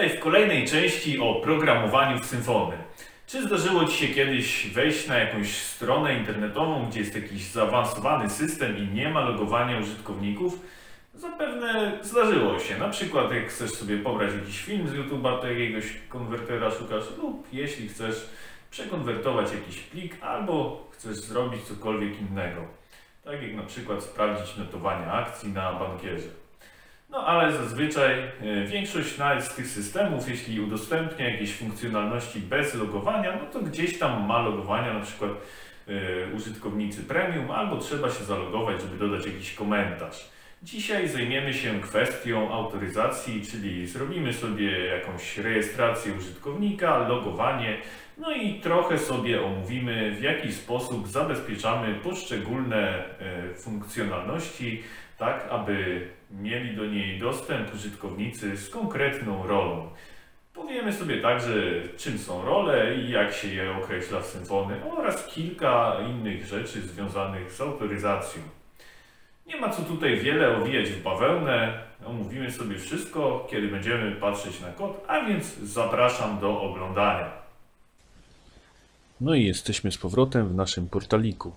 Witaj w kolejnej części o programowaniu w Symfony. Czy zdarzyło Ci się kiedyś wejść na jakąś stronę internetową, gdzie jest jakiś zaawansowany system i nie ma logowania użytkowników? Zapewne zdarzyło się. Na przykład jak chcesz sobie pobrać jakiś film z YouTube'a, to jakiegoś konwertera szukasz lub jeśli chcesz przekonwertować jakiś plik albo chcesz zrobić cokolwiek innego. Tak jak na przykład sprawdzić notowania akcji na bankierze. No ale zazwyczaj e, większość z tych systemów, jeśli udostępnia jakieś funkcjonalności bez logowania, no to gdzieś tam ma logowania, na przykład e, użytkownicy premium, albo trzeba się zalogować, żeby dodać jakiś komentarz. Dzisiaj zajmiemy się kwestią autoryzacji, czyli zrobimy sobie jakąś rejestrację użytkownika, logowanie, no i trochę sobie omówimy, w jaki sposób zabezpieczamy poszczególne e, funkcjonalności, tak aby mieli do niej dostęp użytkownicy z konkretną rolą. Powiemy sobie także, czym są role i jak się je określa w Symfony oraz kilka innych rzeczy związanych z autoryzacją. Nie ma co tutaj wiele owijać w bawełnę, omówimy sobie wszystko, kiedy będziemy patrzeć na kod, a więc zapraszam do oglądania. No i jesteśmy z powrotem w naszym portaliku.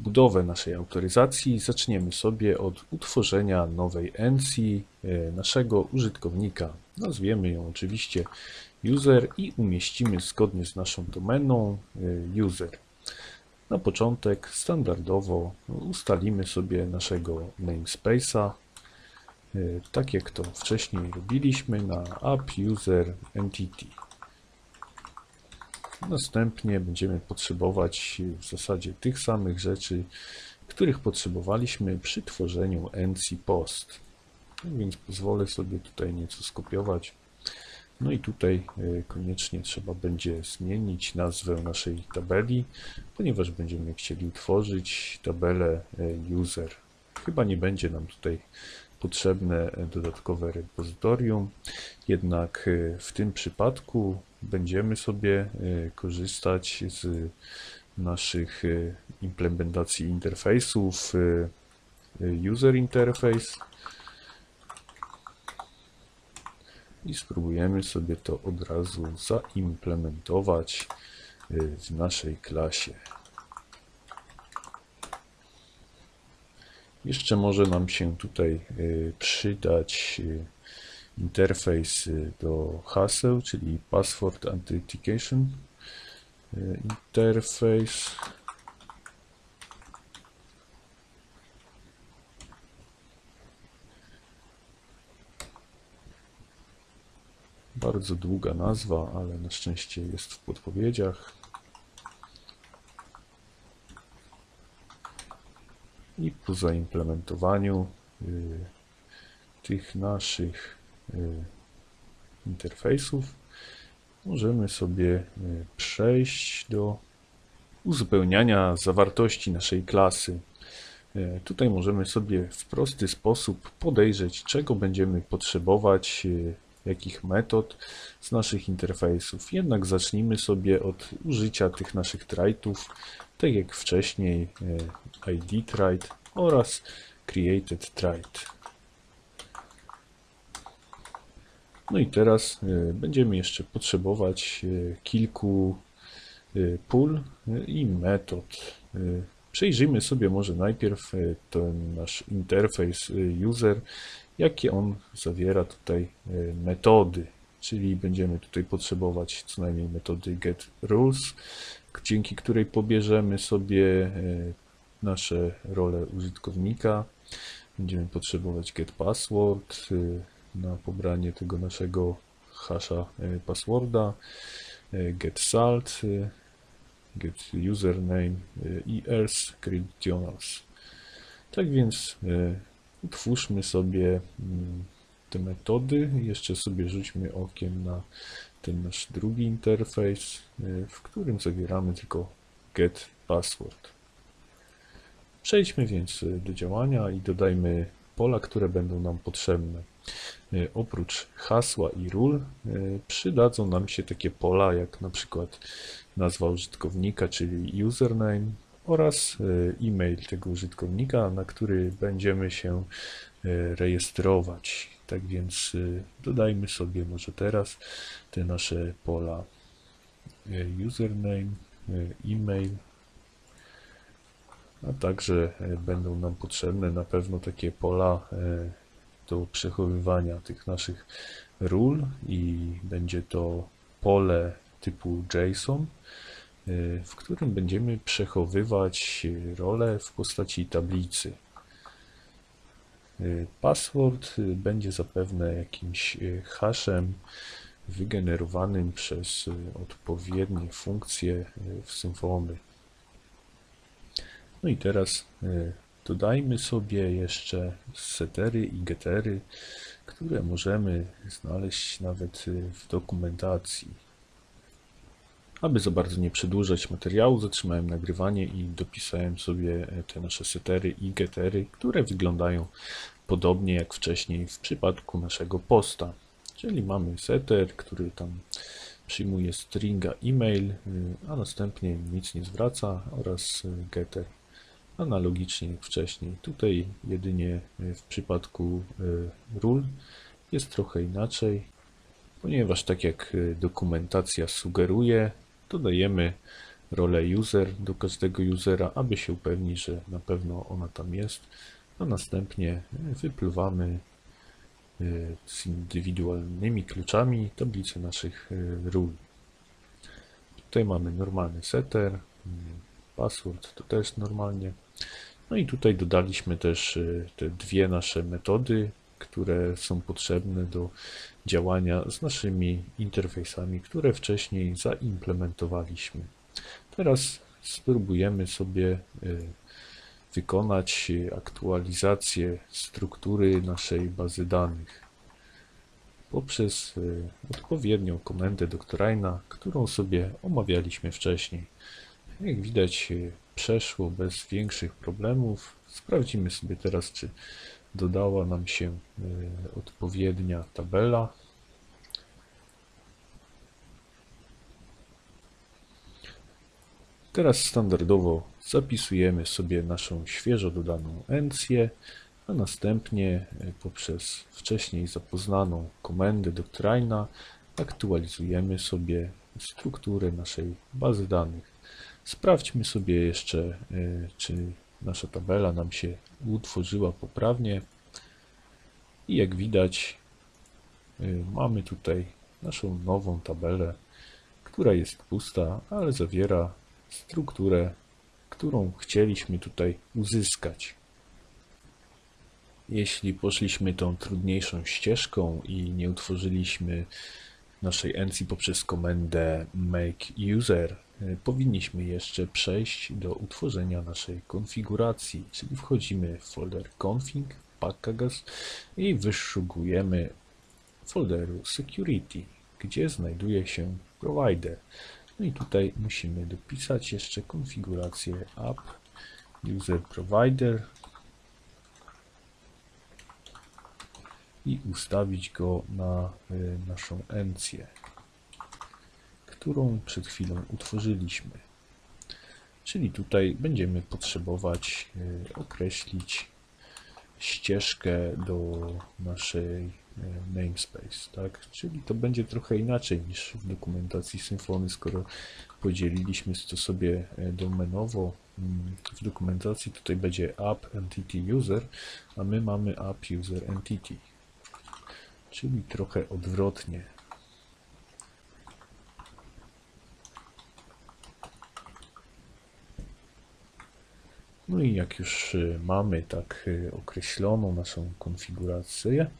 E, budowę naszej autoryzacji zaczniemy sobie od utworzenia nowej encji e, naszego użytkownika. Nazwiemy ją oczywiście user i umieścimy zgodnie z naszą domeną e, user. Na początek standardowo ustalimy sobie naszego namespace'a, tak jak to wcześniej robiliśmy na app user entity. Następnie będziemy potrzebować w zasadzie tych samych rzeczy, których potrzebowaliśmy przy tworzeniu NC Post. No więc pozwolę sobie tutaj nieco skopiować. No i tutaj e, koniecznie trzeba będzie zmienić nazwę naszej tabeli, ponieważ będziemy chcieli utworzyć tabelę e, user. Chyba nie będzie nam tutaj potrzebne dodatkowe repozytorium, jednak e, w tym przypadku będziemy sobie e, korzystać z naszych e, implementacji interfejsów user interface i spróbujemy sobie to od razu zaimplementować w naszej klasie. Jeszcze może nam się tutaj przydać interfejs y, do haseł, czyli Password Authentication interfejs. Bardzo długa nazwa, ale na szczęście jest w podpowiedziach. i po zaimplementowaniu y, tych naszych y, interfejsów możemy sobie y, przejść do uzupełniania zawartości naszej klasy. Tutaj możemy sobie w prosty sposób podejrzeć, czego będziemy potrzebować, jakich metod z naszych interfejsów. Jednak zacznijmy sobie od użycia tych naszych traitów, tak jak wcześniej id trait oraz created trait. No i teraz e, będziemy jeszcze potrzebować e, kilku pól i metod. Przejrzyjmy sobie może najpierw ten nasz interfejs user, jakie on zawiera tutaj metody, czyli będziemy tutaj potrzebować co najmniej metody getRules, dzięki której pobierzemy sobie e, nasze role użytkownika. Będziemy potrzebować getPassword e, na pobranie tego naszego hasza e, passworda, getSalt, getUsername i else credentials. Tak więc utwórzmy sobie mm, te metody. Jeszcze sobie rzućmy okiem na ten nasz drugi interfejs, w którym zawieramy tylko get password. Przejdźmy więc do działania i dodajmy pola, które będą nam potrzebne. Y, oprócz hasła i ról przydadzą nam się takie pola jak na przykład nazwa użytkownika, czyli username oraz e-mail tego użytkownika, na który będziemy się e, rejestrować. Tak więc dodajmy sobie może teraz te nasze pola username, e-mail, a także będą nam potrzebne na pewno takie pola do przechowywania tych naszych ról i będzie to pole typu JSON, y, w którym będziemy przechowywać role w postaci tablicy. Y, Password y, będzie zapewne jakimś hashem wygenerowanym przez odpowiednie funkcje w Symfony. No i teraz dodajmy sobie jeszcze setery i gettery, które możemy znaleźć nawet w dokumentacji. Aby za bardzo nie przedłużać materiału, zatrzymałem nagrywanie i dopisałem sobie te nasze setery i gettery, które wyglądają podobnie jak wcześniej w przypadku naszego posta. Czyli mamy setter, który tam przyjmuje stringa e-mail, a następnie nic nie zwraca oraz getter. Analogicznie jak wcześniej. Tutaj jedynie y, w przypadku y, ról jest trochę inaczej, ponieważ tak jak y, dokumentacja sugeruje, dodajemy rolę user do każdego usera, aby się upewnić, że na pewno ona tam jest, a następnie wypluwamy z indywidualnymi kluczami tablicę naszych ról. Tutaj mamy normalny setter, y, password to też normalnie. No i tutaj dodaliśmy też y, te dwie nasze metody, które są potrzebne do działania z naszymi interfejsami, które wcześniej zaimplementowaliśmy. Teraz spróbujemy sobie y, wykonać y, aktualizację struktury naszej bazy danych poprzez odpowiednią komendę doktorajna, którą sobie omawialiśmy wcześniej. Jak widać, przeszło bez większych problemów. Sprawdzimy sobie teraz, czy dodała nam się y, odpowiednia tabela. Teraz standardowo zapisujemy sobie naszą świeżo dodaną encję, a następnie y, poprzez wcześniej zapoznaną komendę doctrina aktualizujemy sobie strukturę naszej bazy danych. Sprawdźmy sobie jeszcze, y, czy nasza tabela nam się utworzyła poprawnie. I jak widać, y, mamy tutaj naszą nową tabelę, która jest pusta, ale zawiera strukturę, którą chcieliśmy tutaj uzyskać. Jeśli poszliśmy tą trudniejszą ścieżką i nie utworzyliśmy naszej encji poprzez komendę make user, y, powinniśmy jeszcze przejść do utworzenia naszej konfiguracji, czyli wchodzimy w folder config, packages i wyszukujemy folderu security, gdzie znajduje się provider. No i tutaj musimy dopisać jeszcze konfigurację app user provider i ustawić go na y, naszą encję, którą przed chwilą utworzyliśmy. Czyli tutaj będziemy potrzebować y, określić ścieżkę do naszej y, namespace, tak? Czyli to będzie trochę inaczej niż w dokumentacji Symfony, skoro podzieliliśmy to sobie domenowo. Mm, W dokumentacji tutaj będzie app entity user, a my mamy app user entity czyli trochę odwrotnie. No i jak już y, mamy tak y, określoną naszą konfigurację,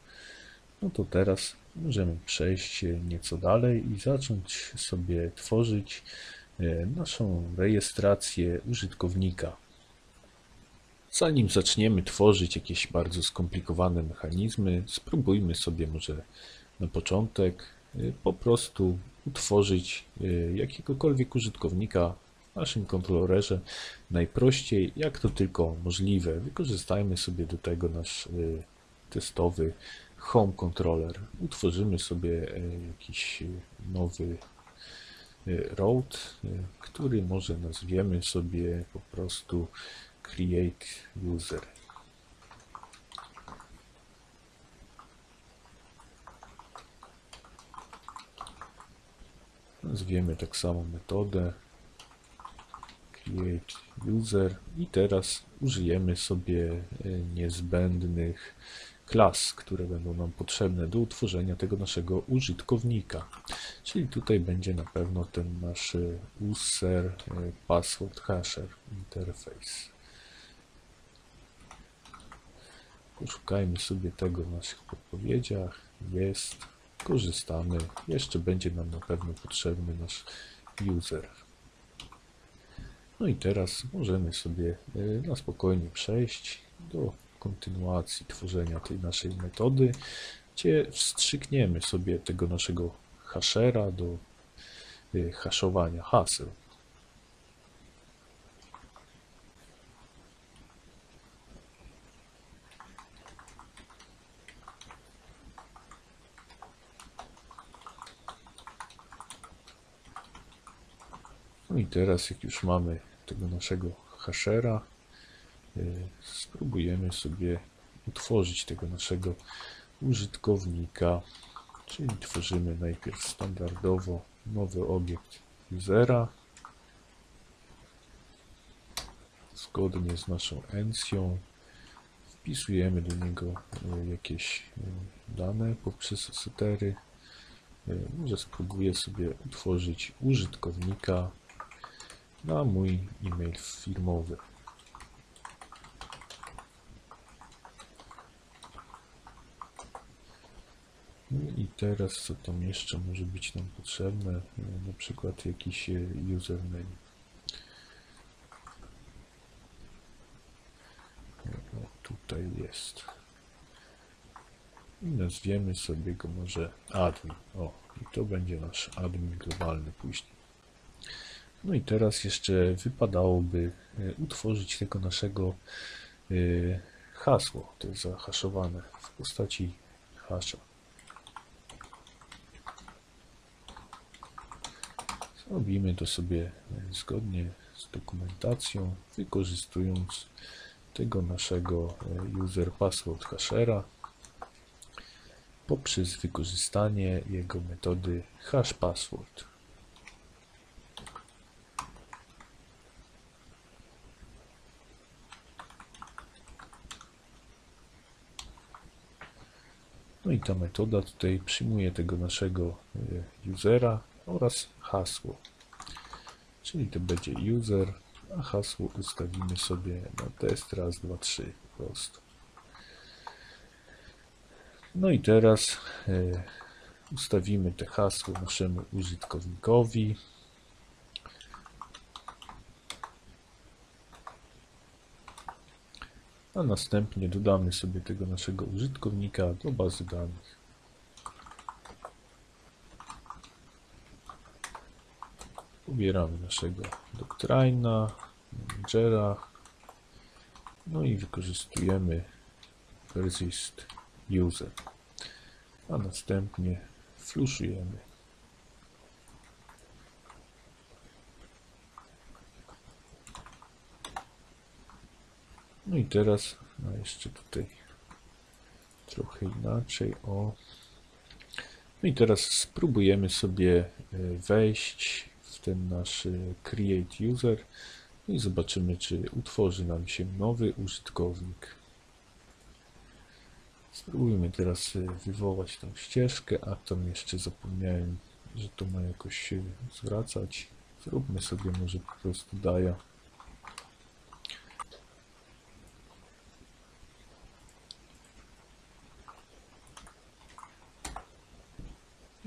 no to teraz możemy przejść y, nieco dalej i zacząć sobie tworzyć naszą rejestrację użytkownika. Zanim zaczniemy tworzyć jakieś bardzo skomplikowane mechanizmy, spróbujmy sobie może na początek y, po prostu utworzyć y, jakiegokolwiek użytkownika w naszym kontrolerze najprościej, jak to tylko możliwe. Wykorzystajmy sobie do tego nasz y, testowy Home Controller. Utworzymy sobie jakiś nowy y, który może nazwiemy sobie po prostu create user. Nazwiemy tak samo metodę create user i teraz użyjemy sobie e, niezbędnych klas, które będą nam potrzebne do utworzenia tego naszego użytkownika. Czyli tutaj będzie na pewno ten nasz user e, password hasher interface. Poszukajmy sobie tego w naszych podpowiedziach. Jest. Korzystamy. Jeszcze będzie nam na pewno potrzebny nasz user. No i teraz możemy sobie e, na spokojnie przejść do kontynuacji tworzenia tej naszej metody, gdzie wstrzykniemy sobie tego naszego hashera do e, haszowania haseł. No i teraz jak już mamy tego naszego hashera, y, spróbujemy sobie utworzyć tego naszego użytkownika, czyli tworzymy najpierw standardowo nowy obiekt usera zgodnie z naszą encją wpisujemy do niego y, jakieś y, dane poprzez setery może spróbuję sobie utworzyć użytkownika na mój e-mail firmowy. No i teraz co tam jeszcze może być nam potrzebne? Na przykład jakiś e, username. O, tutaj jest. I nazwiemy sobie go może admin. O, i to będzie nasz admin globalny później. No i teraz jeszcze wypadałoby e, utworzyć tego naszego e, hasło, to jest zahaszowane w postaci hasza. Zrobimy to sobie e, zgodnie z dokumentacją, wykorzystując tego naszego user password hashera poprzez wykorzystanie jego metody hash password. No i ta metoda tutaj przyjmuje tego naszego e, usera oraz hasło. Czyli to będzie user, a hasło ustawimy sobie na test raz, dwa, trzy po prostu. No i teraz e, ustawimy te hasło naszemu użytkownikowi. A następnie dodamy sobie tego naszego użytkownika do bazy danych. Pobieramy naszego Doctrina, Managera, no i wykorzystujemy persist user, a następnie flushujemy No i teraz, no jeszcze tutaj trochę inaczej, o. No i teraz spróbujemy sobie e, wejść w ten nasz e, create user i zobaczymy, czy utworzy nam się nowy użytkownik. Spróbujmy teraz e, wywołać tą ścieżkę, a tam jeszcze zapomniałem, że to ma jakoś się zwracać. Zróbmy sobie może po prostu daja.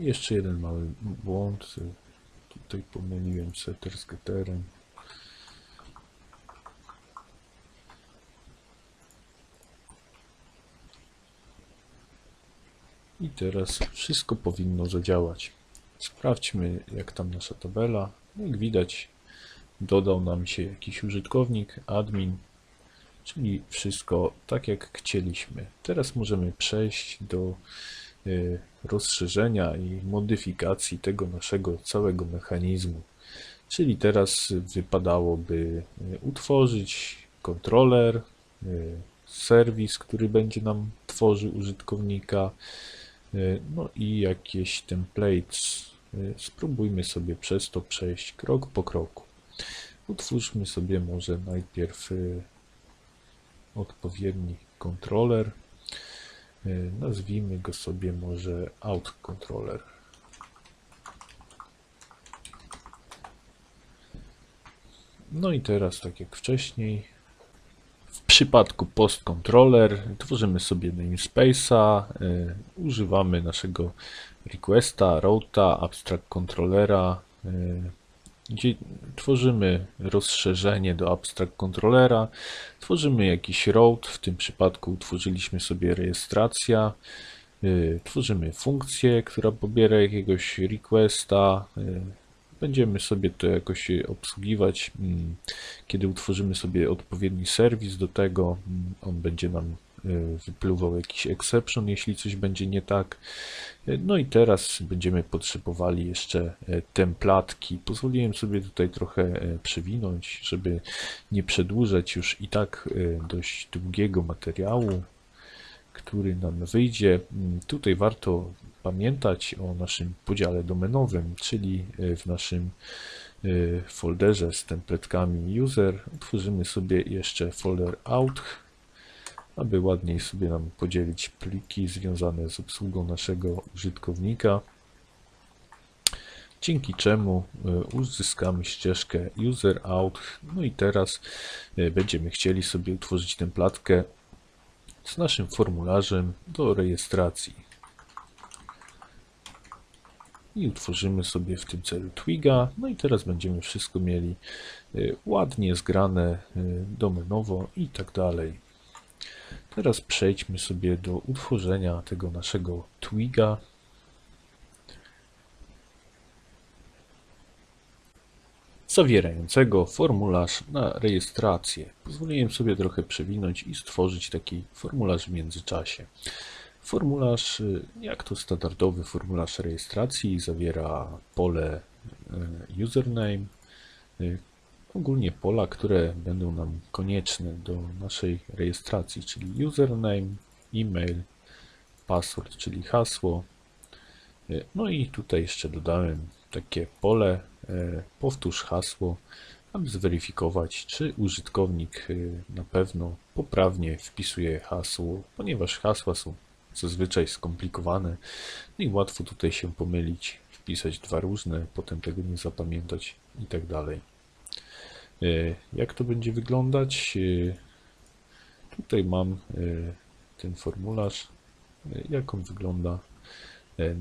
Jeszcze jeden mały błąd. Tutaj pomyliłem setter z getterem. I teraz wszystko powinno zadziałać. Sprawdźmy jak tam nasza tabela. Jak widać dodał nam się jakiś użytkownik, admin, czyli wszystko tak jak chcieliśmy. Teraz możemy przejść do rozszerzenia i modyfikacji tego naszego całego mechanizmu. Czyli teraz wypadałoby y, utworzyć kontroler, y, serwis, który będzie nam tworzył użytkownika, no i jakieś templates y, spróbujmy sobie przez to przejść krok po kroku. Utwórzmy sobie może najpierw y, odpowiedni kontroler. Y, Nazwijmy go sobie może out controller. No i teraz, tak jak wcześniej, w przypadku post controller tworzymy sobie namespace'a, y, używamy naszego requesta, routa, abstract controllera, y, gdzie tworzymy rozszerzenie do abstract controllera, tworzymy jakiś route, w tym przypadku utworzyliśmy sobie rejestracja, y, tworzymy funkcję, która pobiera jakiegoś requesta, y, będziemy sobie to jakoś obsługiwać. mm, Kiedy utworzymy sobie odpowiedni serwis do tego, mm, on będzie nam wypluwał jakiś exception, jeśli coś będzie nie tak. Y, No i teraz będziemy potrzebowali jeszcze e, templatki. Pozwoliłem sobie tutaj trochę przewinąć, żeby nie przedłużać już i tak dość długiego materiału, który nam wyjdzie. Mm, Tutaj warto pamiętać o naszym podziale domenowym, czyli w naszym folderze z templetkami user utworzymy sobie jeszcze folder out, aby ładniej sobie nam podzielić pliki związane z obsługą naszego użytkownika. Dzięki czemu e, uzyskamy ścieżkę user out. No i teraz e, będziemy chcieli sobie utworzyć templatkę z naszym formularzem do rejestracji. I utworzymy sobie w tym celu twiga. No i teraz będziemy wszystko mieli y, ładnie zgrane domenowo i tak dalej. Teraz przejdźmy sobie do utworzenia tego naszego twiga. zawierającego formularz na rejestrację. Pozwoliłem sobie trochę przewinąć i stworzyć taki formularz w międzyczasie. Formularz, y, jak to standardowy formularz rejestracji, zawiera pole y, username, y, ogólnie pola, które będą nam konieczne do naszej rejestracji, czyli username, e-mail, password, czyli hasło. Y, No i tutaj jeszcze dodałem takie pole, y, powtórz hasło, aby zweryfikować, czy użytkownik y, na pewno poprawnie wpisuje hasło, ponieważ hasła są zazwyczaj skomplikowane no i łatwo tutaj się pomylić, wpisać dwa różne, potem tego nie zapamiętać i tak dalej. Y, Jak to będzie wyglądać? Y, Tutaj mam y, ten formularz, jak on wygląda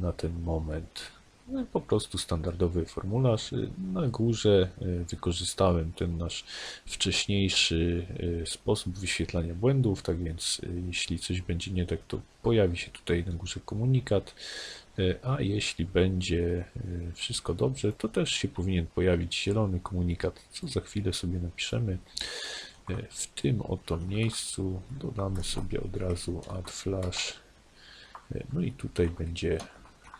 na ten moment. No, po prostu standardowy formularz. Na górze wykorzystałem ten nasz wcześniejszy sposób wyświetlania błędów, tak więc jeśli coś będzie nie tak, to pojawi się tutaj na górze komunikat, a jeśli będzie y, wszystko dobrze, to też się powinien pojawić zielony komunikat, co za chwilę sobie napiszemy. Y, W tym oto miejscu dodamy sobie od razu add flash. No i tutaj będzie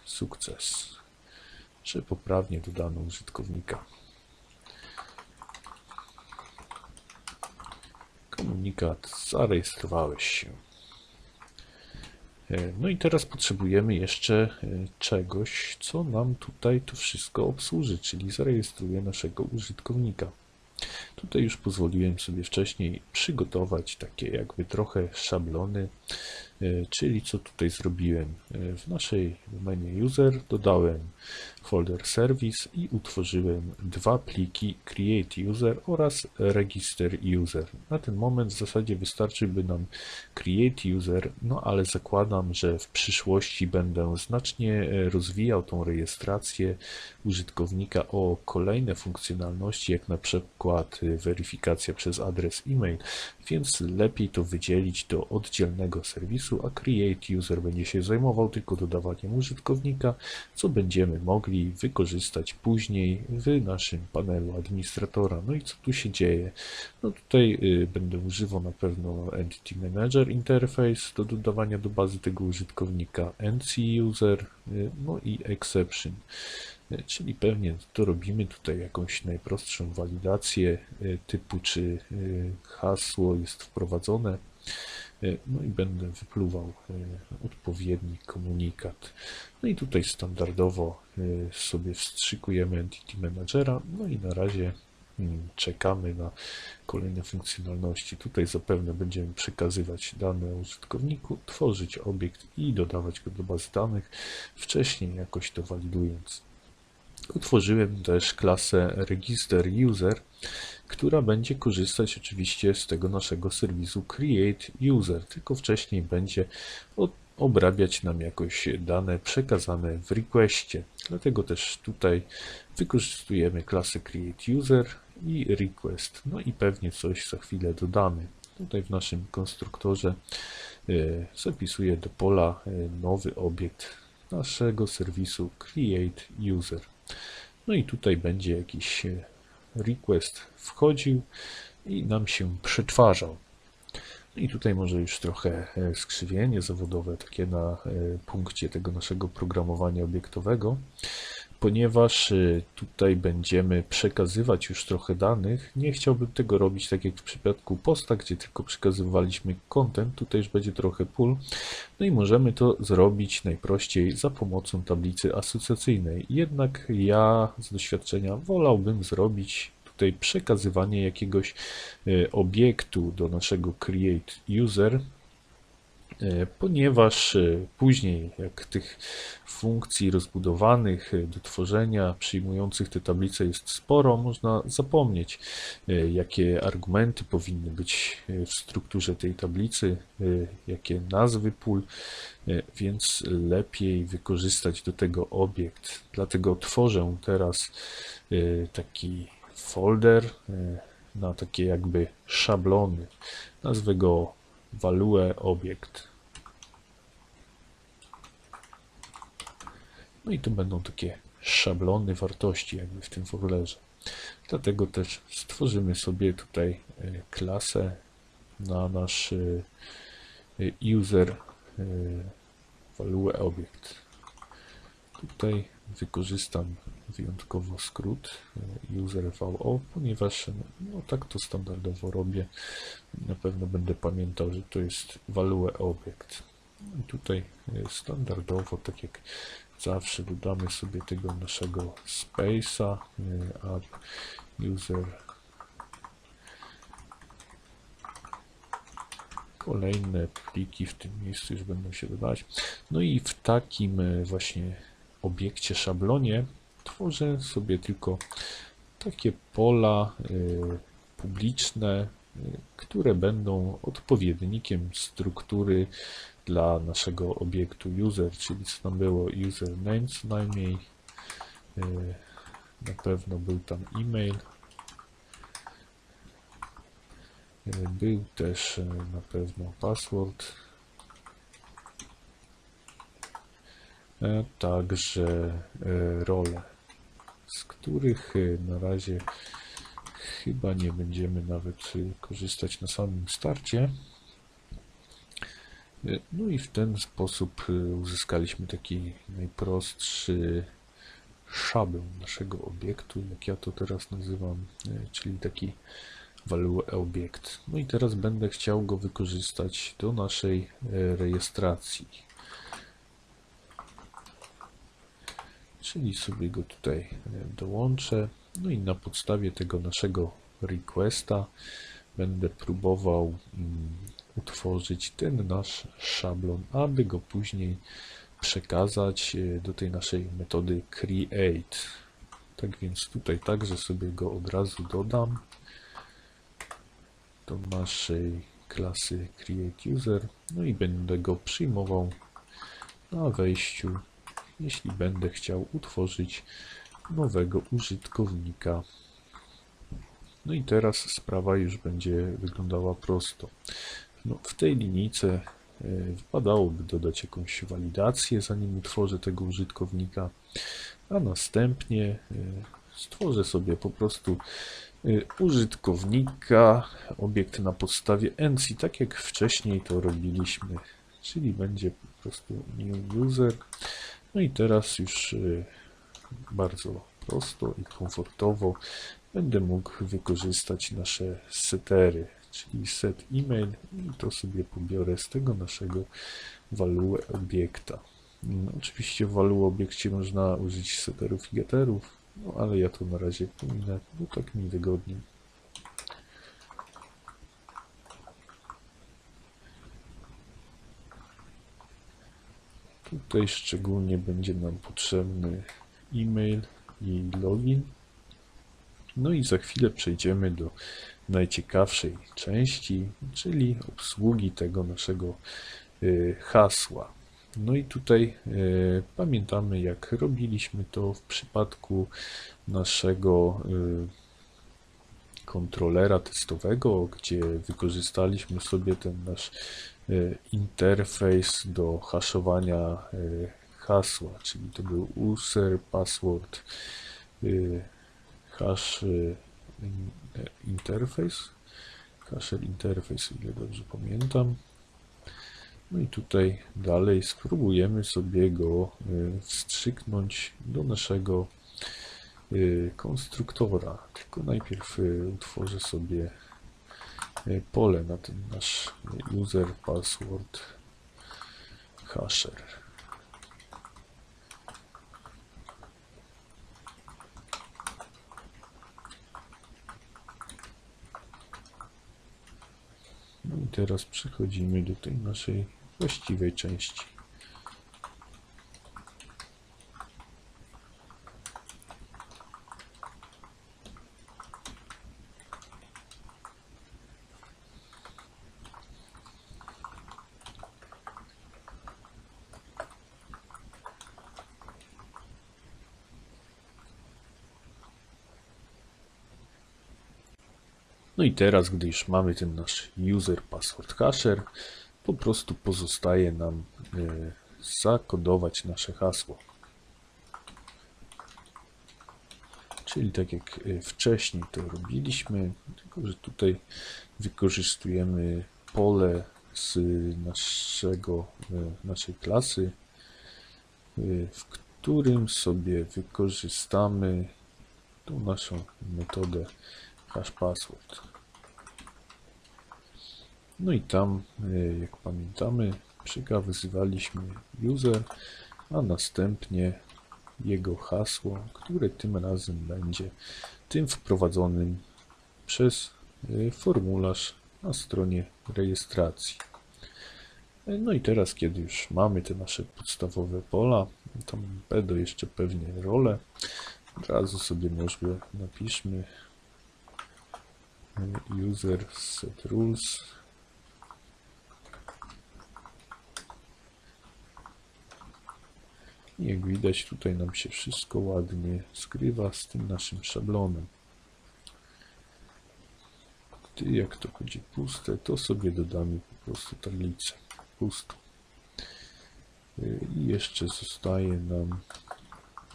sukces, że poprawnie dodano użytkownika. Komunikat, zarejestrowałeś się. E, No i teraz potrzebujemy jeszcze e, czegoś, co nam tutaj to wszystko obsłuży, czyli zarejestruje naszego użytkownika. Tutaj już pozwoliłem sobie wcześniej przygotować takie jakby trochę szablony, e, czyli co tutaj zrobiłem. W naszej domenie user dodałem folder service i utworzyłem dwa pliki create user oraz register user. Na ten moment w zasadzie wystarczyłby nam create user, no ale zakładam, że w przyszłości będę znacznie e, rozwijał tą rejestrację użytkownika o kolejne funkcjonalności, jak na przykład e, weryfikacja przez adres e-mail, więc lepiej to wydzielić do oddzielnego serwisu, a create user będzie się zajmował tylko dodawaniem użytkownika, co będziemy mogli wykorzystać później w naszym panelu administratora. No i co tu się dzieje? No tutaj y, będę używał na pewno Entity Manager Interface do dodawania do bazy tego użytkownika, NC User, y, no i Exception. Y, Czyli pewnie to robimy tutaj jakąś najprostszą walidację typu, czy hasło jest wprowadzone. E, No i będę wypluwał e, odpowiedni komunikat. No i tutaj standardowo e, sobie wstrzykujemy Entity Managera, no i na razie mm, czekamy na kolejne funkcjonalności. Tutaj zapewne będziemy przekazywać dane użytkowniku, tworzyć obiekt i dodawać go do bazy danych, wcześniej jakoś to walidując. Utworzyłem też klasę Register User, która będzie korzystać oczywiście z tego naszego serwisu Create User, tylko wcześniej będzie obrabiać nam jakoś dane przekazane w requestie. Dlatego też tutaj wykorzystujemy klasę Create User i Request. No i pewnie coś za chwilę dodamy. Tutaj w naszym konstruktorze y, zapisuję do pola y, nowy obiekt naszego serwisu Create User. No i tutaj będzie jakiś e, request wchodził i nam się przetwarzał. No I tutaj może już trochę e, skrzywienie zawodowe takie na e, punkcie tego naszego programowania obiektowego, ponieważ e, tutaj będziemy przekazywać już trochę danych. Nie chciałbym tego robić tak jak w przypadku posta, gdzie tylko przekazywaliśmy content. Tutaj już będzie trochę pól. No i możemy to zrobić najprościej za pomocą tablicy asocjacyjnej. Jednak ja z doświadczenia wolałbym zrobić tutaj przekazywanie jakiegoś e, obiektu do naszego create user, ponieważ e, później jak tych funkcji rozbudowanych e, do tworzenia, przyjmujących te tablice jest sporo, można zapomnieć, e, jakie argumenty powinny być e, w strukturze tej tablicy, e, jakie nazwy pól, e, więc lepiej wykorzystać do tego obiekt. Dlatego tworzę teraz e, taki folder e, na takie jakby szablony. Nazwę go value obiekt. No i to będą takie szablony wartości jakby w tym folderze. Dlatego też stworzymy sobie tutaj e, klasę na nasz e, e, user e, value obiekt. Tutaj wykorzystam wyjątkowo skrót e, user VO, ponieważ no, tak to standardowo robię. Na pewno będę pamiętał, że to jest value obiekt. I tutaj e, standardowo, tak jak zawsze, dodamy sobie tego naszego space'a, e, add user kolejne pliki w tym miejscu już będą się dodawać. No i w takim właśnie obiekcie szablonie tworzę sobie tylko takie pola e, publiczne, e, które będą odpowiednikiem struktury dla naszego obiektu user, czyli co tam było username co najmniej. E, Na pewno był tam e-mail. Był też na pewno password. E, Także role, z których e, na razie chyba nie będziemy nawet e, korzystać na samym starcie. E, No i w ten sposób uzyskaliśmy taki najprostszy szablon naszego obiektu, jak ja to teraz nazywam, czyli taki value obiekt. No i teraz będę chciał go wykorzystać do naszej rejestracji. Czyli sobie go tutaj e, dołączę. No i na podstawie tego naszego requesta będę próbował mm, utworzyć ten nasz szablon, aby go później przekazać e, do tej naszej metody create. Tak więc tutaj także sobie go od razu dodam do naszej klasy create user, no i będę go przyjmował na wejściu, jeśli będę chciał utworzyć nowego użytkownika. No i teraz sprawa już będzie wyglądała prosto. No, w tej linijce e, wypadałoby dodać jakąś walidację, zanim utworzę tego użytkownika, a następnie e, stworzę sobie po prostu y, użytkownika, obiekt na podstawie NC, tak jak wcześniej to robiliśmy, czyli będzie po prostu new user. No i teraz już y, bardzo prosto i komfortowo będę mógł wykorzystać nasze setery, czyli set email i to sobie pobiorę z tego naszego value obiekta. Mm, Oczywiście w value obiekcie można użyć setterów i getterów, no ale ja to na razie pominę, bo tak mi wygodniej. Tutaj szczególnie będzie nam potrzebny e-mail i login. No i za chwilę przejdziemy do najciekawszej części, czyli obsługi tego naszego y, hasła. No i tutaj y, pamiętamy, jak robiliśmy to w przypadku naszego y, kontrolera testowego, gdzie wykorzystaliśmy sobie ten nasz interfejs do haszowania y, hasła, czyli to był user password y, hash y, in- interface, hasher interface, ile dobrze pamiętam. No i tutaj dalej spróbujemy sobie go y, wstrzyknąć do naszego y, konstruktora. Tylko najpierw y, utworzę sobie y, pole na ten nasz user password hasher. No i teraz przechodzimy do tej naszej właściwej części. No i teraz, gdy już mamy ten nasz user password hasher, po prostu pozostaje nam e, zakodować nasze hasło. Czyli tak jak e, wcześniej to robiliśmy, tylko że tutaj wykorzystujemy pole z naszego, e, naszej klasy, w którym sobie wykorzystamy tą naszą metodę hash password. No i tam, e, jak pamiętamy, przekazywaliśmy user, a następnie jego hasło, które tym razem będzie tym wprowadzonym przez e, formularz na stronie rejestracji. E, No i teraz, kiedy już mamy te nasze podstawowe pola, tam będą jeszcze pewnie role, od razu sobie może napiszmy user set rules I jak widać tutaj nam się wszystko ładnie skrywa z tym naszym szablonem. Gdy jak to będzie puste, to sobie dodamy po prostu tablicę pustą. Y, I jeszcze zostaje nam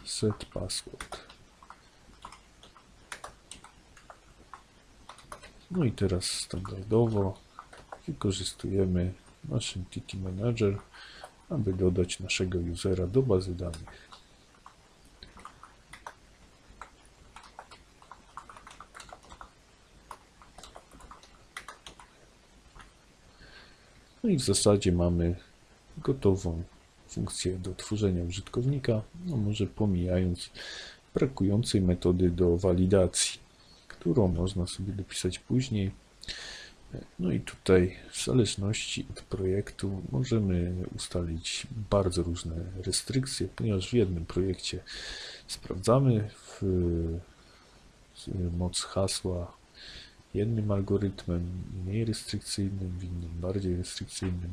set password. No i teraz standardowo wykorzystujemy nasz Entity Manager, aby dodać naszego usera do bazy danych. No i w zasadzie mamy gotową funkcję do tworzenia użytkownika, no może pomijając brakującej metody do walidacji, którą można sobie dopisać później. No i tutaj w zależności od projektu możemy ustalić bardzo różne restrykcje, ponieważ w jednym projekcie sprawdzamy w, moc hasła jednym algorytmem mniej restrykcyjnym, w innym bardziej restrykcyjnym.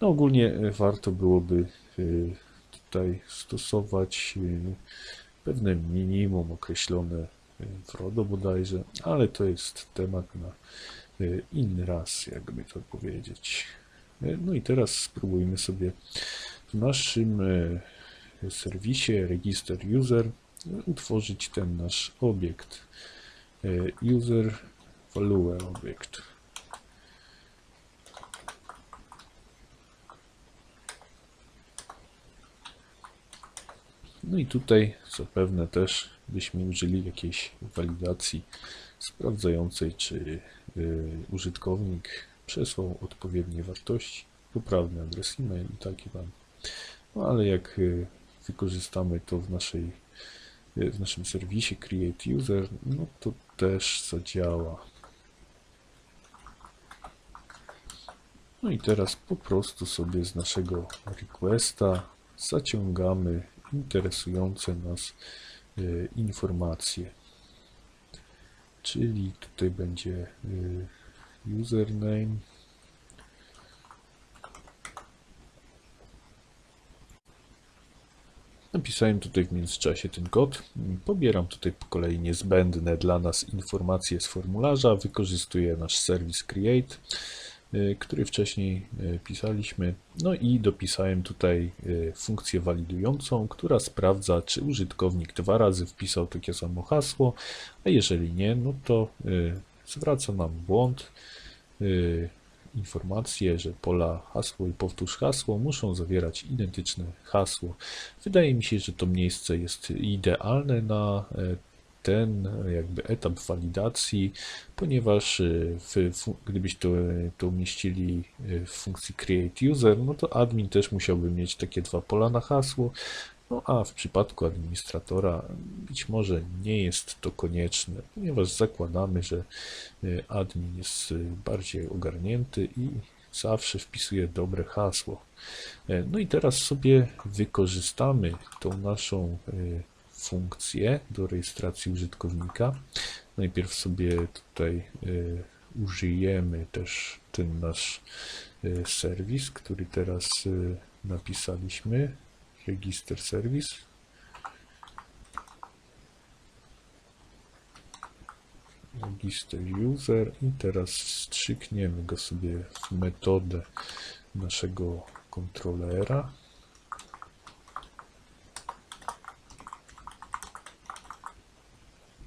No ogólnie warto byłoby y, tutaj stosować y, pewne minimum określone y, w RODO bodajże, ale to jest temat na y, inny raz, jakby to powiedzieć. Y, No i teraz spróbujmy sobie w naszym y, serwisie Register User utworzyć ten nasz obiekt User Value Obiekt. No i tutaj zapewne też byśmy użyli jakiejś walidacji sprawdzającej, czy y, użytkownik przesłał odpowiednie wartości, poprawny adres e-mail i taki tam. No ale jak y, wykorzystamy to w naszej y, w naszym serwisie Create User, no to też zadziała. No i teraz po prostu sobie z naszego requesta zaciągamy interesujące nas y, informacje. Czyli tutaj będzie y, username. Napisałem tutaj w międzyczasie ten kod. Pobieram tutaj po kolei niezbędne dla nas informacje z formularza. Wykorzystuję nasz serwis Create. Y, który wcześniej y, pisaliśmy. No i dopisałem tutaj y, funkcję walidującą, która sprawdza, czy użytkownik dwa razy wpisał takie samo hasło, a jeżeli nie, no to zwraca nam błąd, informację, że pola hasło i powtórz hasło muszą zawierać identyczne hasło. Wydaje mi się, że to miejsce jest idealne na ten jakby etap walidacji, ponieważ y, w, gdybyś to, to umieścili y, w funkcji create user, no to admin też musiałby mieć takie dwa pola na hasło, no a w przypadku administratora być może nie jest to konieczne, ponieważ zakładamy, że y, admin jest bardziej ogarnięty i zawsze wpisuje dobre hasło. E, no i teraz sobie wykorzystamy tą naszą funkcję do rejestracji użytkownika. Najpierw sobie tutaj y, użyjemy też ten nasz y, serwis, który teraz y, napisaliśmy, register serwis. Register user i teraz strzykniemy go sobie w metodę naszego kontrolera.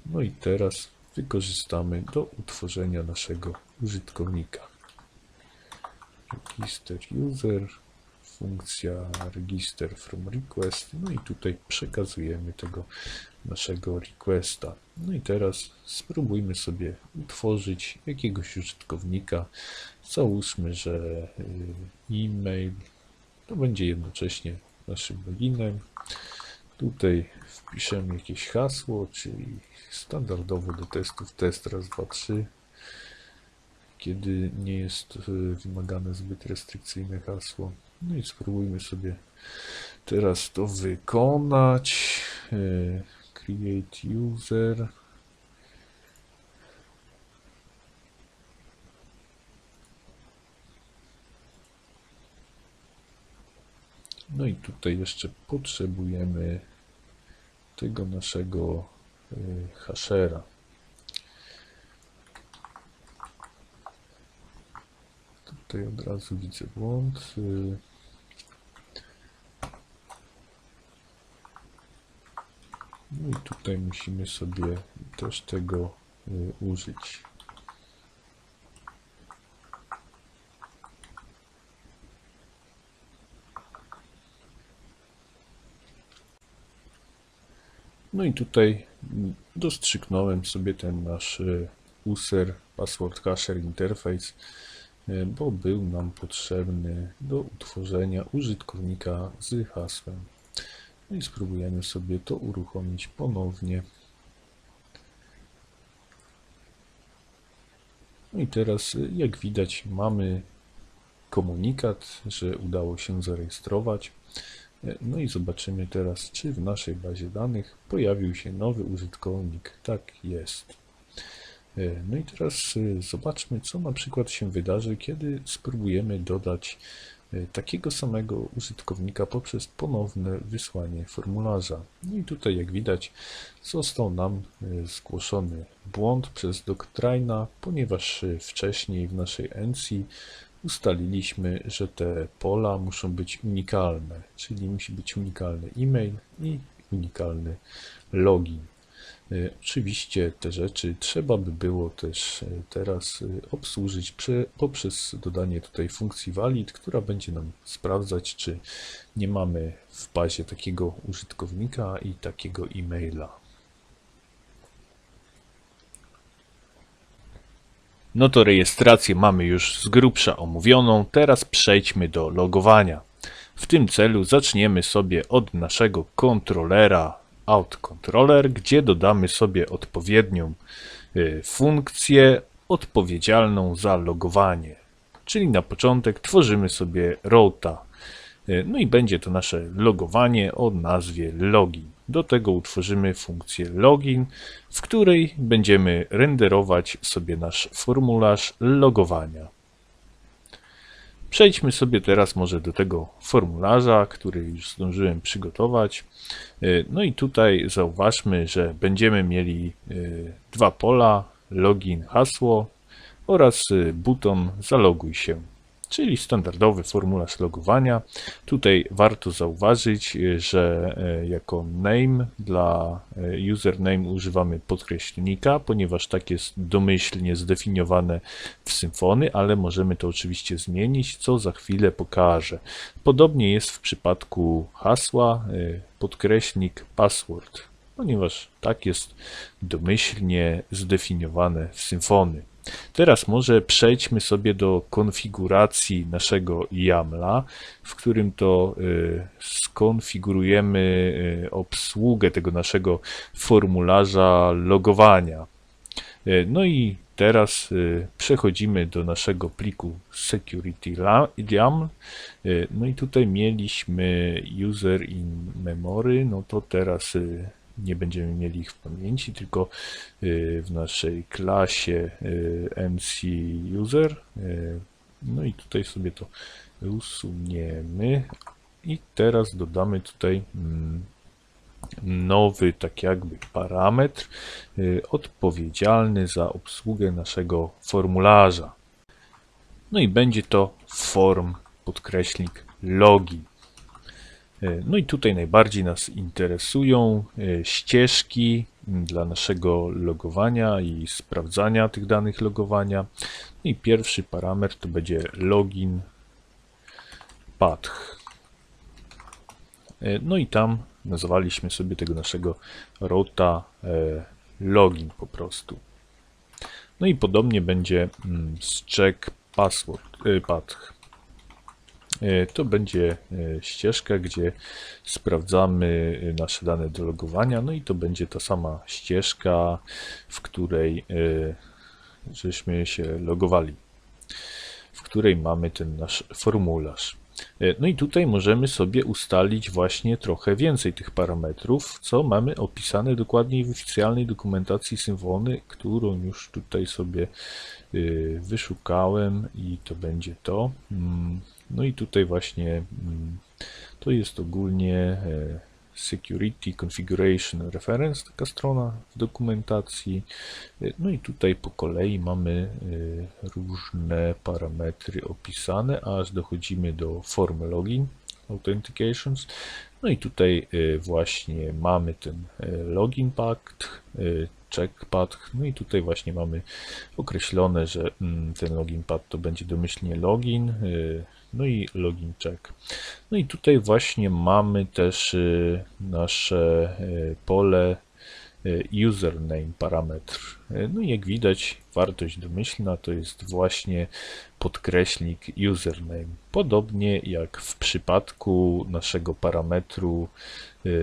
No i teraz wykorzystamy do utworzenia naszego użytkownika. Register user, funkcja register from request, no i tutaj przekazujemy tego naszego requesta. No i teraz spróbujmy sobie utworzyć jakiegoś użytkownika. Załóżmy, że y, e-mail to będzie jednocześnie naszym loginem. Tutaj wpiszemy jakieś hasło, czyli standardowo do testów test raz, dwa, trzy. Kiedy nie jest e, wymagane zbyt restrykcyjne hasło. No i spróbujmy sobie teraz to wykonać. E, create user. No i tutaj jeszcze potrzebujemy tego naszego hashera. Tutaj od razu widzę błąd. No i tutaj musimy sobie też tego y, użyć. No i tutaj dostrzyknąłem sobie ten nasz e, user password hasher interface, bo był nam potrzebny do utworzenia użytkownika z hasłem. No i spróbujemy sobie to uruchomić ponownie. No i teraz, e, jak widać, mamy komunikat, że udało się zarejestrować. No i zobaczymy teraz, czy w naszej bazie danych pojawił się nowy użytkownik. Tak jest. E, no i teraz e, zobaczmy, co na przykład się wydarzy, kiedy spróbujemy dodać e, takiego samego użytkownika poprzez ponowne wysłanie formularza. No i tutaj jak widać został nam zgłoszony błąd przez Doctrina, ponieważ wcześniej w naszej NC ustaliliśmy, że te pola muszą być unikalne, czyli musi być unikalny e-mail i unikalny login. E, oczywiście te rzeczy trzeba by było też e, teraz e, obsłużyć poprzez dodanie tutaj funkcji valid, która będzie nam sprawdzać, czy nie mamy w bazie takiego użytkownika i takiego e-maila. No to rejestrację mamy już z grubsza omówioną, teraz przejdźmy do logowania. W tym celu zaczniemy sobie od naszego kontrolera OutController, gdzie dodamy sobie odpowiednią y, funkcję odpowiedzialną za logowanie. Czyli na początek tworzymy sobie roota. Y, No i będzie to nasze logowanie o nazwie login. Do tego utworzymy funkcję login, w której będziemy renderować sobie nasz formularz logowania. Przejdźmy sobie teraz może do tego formularza, który już zdążyłem przygotować. Y, No i tutaj zauważmy, że będziemy mieli y, dwa pola, login, hasło oraz y, buton zaloguj się, czyli standardowy formularz logowania. Tutaj warto zauważyć, że y, jako name dla y, username używamy podkreślnika, ponieważ tak jest domyślnie zdefiniowane w Symfony, ale możemy to oczywiście zmienić, co za chwilę pokażę. Podobnie jest w przypadku hasła y, podkreślnik password, ponieważ tak jest domyślnie zdefiniowane w Symfony. Teraz może przejdźmy sobie do konfiguracji naszego YAMLa, w którym to y, skonfigurujemy y, obsługę tego naszego formularza logowania. Y, No i teraz przechodzimy do naszego pliku security la- YAML. Y, No i tutaj mieliśmy user in memory, no to teraz nie będziemy mieli ich w pamięci, tylko y, w naszej klasie y, MC user. Y, No i tutaj sobie to usuniemy i teraz dodamy tutaj mm, nowy tak jakby parametr odpowiedzialny za obsługę naszego formularza. No i będzie to form podkreślnik login. Y, No i tutaj najbardziej nas interesują y, ścieżki dla naszego logowania i sprawdzania tych danych logowania. No i pierwszy parametr to będzie login path. E, No i tam nazwaliśmy sobie tego naszego roota e, login po prostu. No i podobnie będzie z check password, e, path. E, To będzie e, ścieżka, gdzie sprawdzamy e, nasze dane do logowania. No i to będzie ta sama ścieżka, w której żeśmy się logowali, w której mamy ten nasz formularz. No i tutaj możemy sobie ustalić właśnie trochę więcej tych parametrów, co mamy opisane dokładniej w oficjalnej dokumentacji Symfony, którą już tutaj sobie wyszukałem i to będzie to. No i tutaj właśnie mm, to jest ogólnie e, Security Configuration Reference, taka strona w dokumentacji. E, No i tutaj po kolei mamy e, różne parametry opisane, aż dochodzimy do form login authentications. No i tutaj właśnie mamy ten login e, check path, no i tutaj właśnie mamy określone, że mm, ten login path to będzie domyślnie login, no i login check. No i tutaj właśnie mamy też y, nasze y, pole y, username parametr. No i jak widać wartość domyślna to jest właśnie podkreślnik username. Podobnie jak w przypadku naszego parametru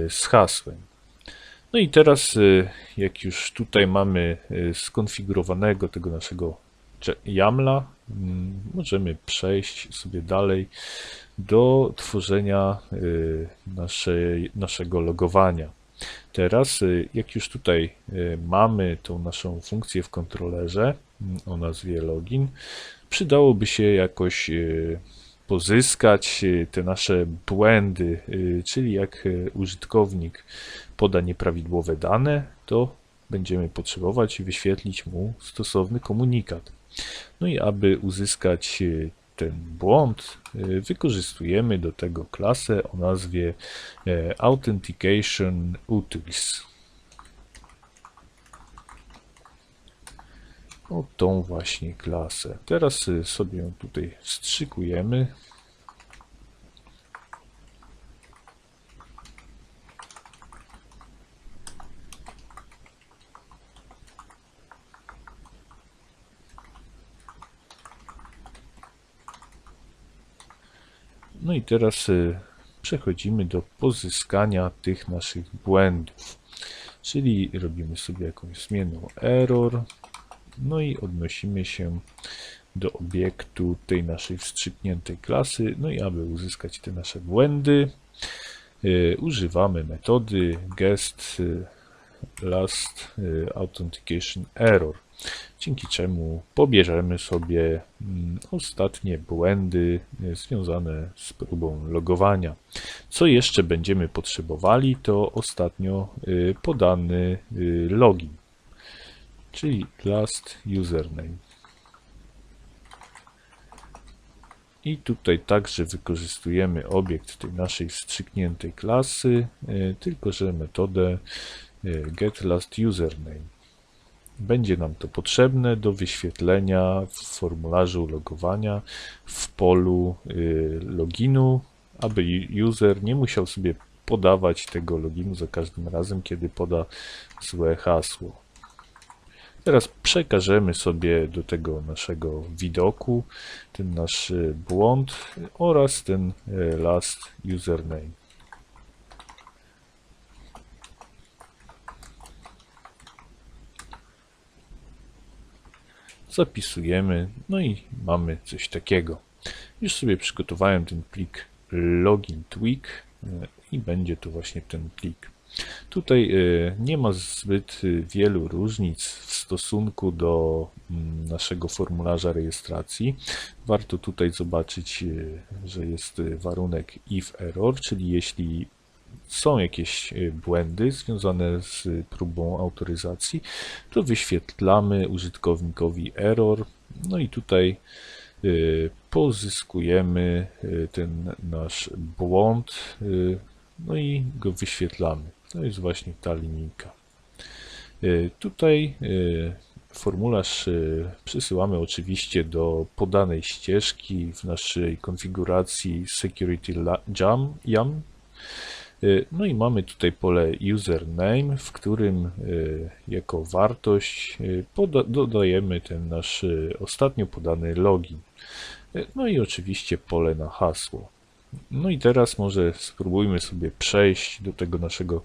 z hasłem. No i teraz, jak już tutaj mamy skonfigurowanego tego naszego YAMLa, mm, możemy przejść sobie dalej do tworzenia y, naszej, naszego logowania. Teraz, y, jak już tutaj y, mamy tą naszą funkcję w kontrolerze mm, o nazwie login, przydałoby się jakoś pozyskać te nasze błędy, czyli jak użytkownik poda nieprawidłowe dane, to będziemy potrzebować wyświetlić mu stosowny komunikat. No i aby uzyskać y, ten błąd, y, wykorzystujemy do tego klasę o nazwie e, Authentication Utils. O tą właśnie klasę. Teraz sobie ją tutaj wstrzykujemy. No i teraz y, przechodzimy do pozyskania tych naszych błędów. Czyli robimy sobie jakąś zmienną error, no i odnosimy się do obiektu tej naszej wstrzykniętej klasy. No i aby uzyskać te nasze błędy, y, używamy metody guest y, last y, authentication error, dzięki czemu pobierzemy sobie mm, ostatnie błędy y, związane z próbą logowania. Co jeszcze będziemy potrzebowali, to ostatnio y, podany login, czyli last username. I tutaj także wykorzystujemy obiekt tej naszej wstrzykniętej klasy, tylko że metodę y, getLastUsername. Będzie nam to potrzebne do wyświetlenia w formularzu logowania w polu y, loginu, aby user nie musiał sobie podawać tego loginu za każdym razem, kiedy poda złe hasło. Teraz przekażemy sobie do tego naszego widoku ten nasz błąd oraz ten y, last username. Zapisujemy, no i mamy coś takiego. Już sobie przygotowałem ten plik login tweak y, i będzie to właśnie ten plik. Tutaj y, nie ma zbyt y, wielu różnic w stosunku do mm, naszego formularza rejestracji. Warto tutaj zobaczyć, że jest warunek if error, czyli jeśli są jakieś błędy związane z próbą autoryzacji, to wyświetlamy użytkownikowi error. No i tutaj pozyskujemy ten nasz błąd, no i go wyświetlamy. To jest właśnie ta linijka. Tutaj formularz y, przysyłamy oczywiście do podanej ścieżki w naszej konfiguracji security yum. No i mamy tutaj pole username, w którym jako wartość dodajemy ten nasz ostatnio podany login. No i oczywiście pole na hasło. No i teraz może spróbujmy sobie przejść do tego naszego